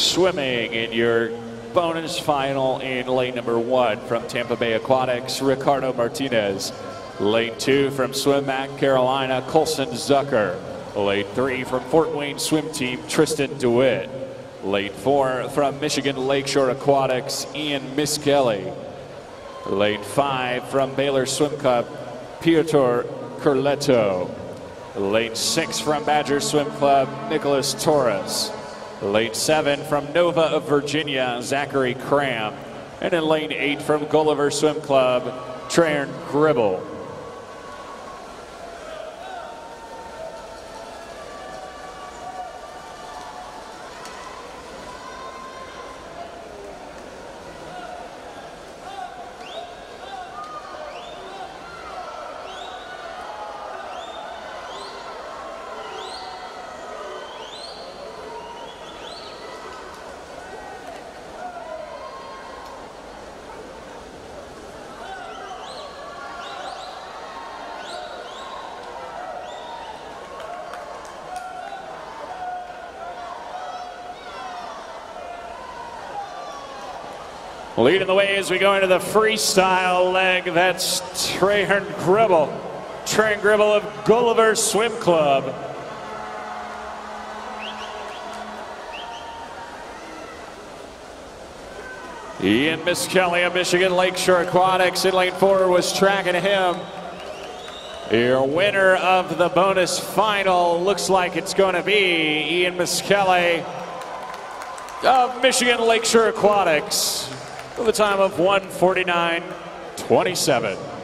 Swimming in your bonus final in lane number one from Tampa Bay Aquatics, Ricardo Martinez. Lane two from SwimMAC Carolina, Colson Zucker. Lane three from Fort Wayne Swim Team, Tristan DeWitt. Lane four from Michigan Lakeshore Aquatics, Ian Miskelly. Lane five from Baylor Swim Club, Piotr Curletto. Lane six from Badger Swim Club, Nicholas Torres. Lane seven from Nova of Virginia, Zachary Cram. And in lane eight from Gulliver Swim Club, Trahern Gribble. Leading the way as we go into the freestyle leg, that's Trahern Gribble. Trahern Gribble of Gulliver Swim Club. Ian Miskelly of Michigan Lakeshore Aquatics in lane four was tracking him. Your winner of the bonus final looks like it's going to be Ian Miskelly of Michigan Lakeshore Aquatics with a time of 149.27.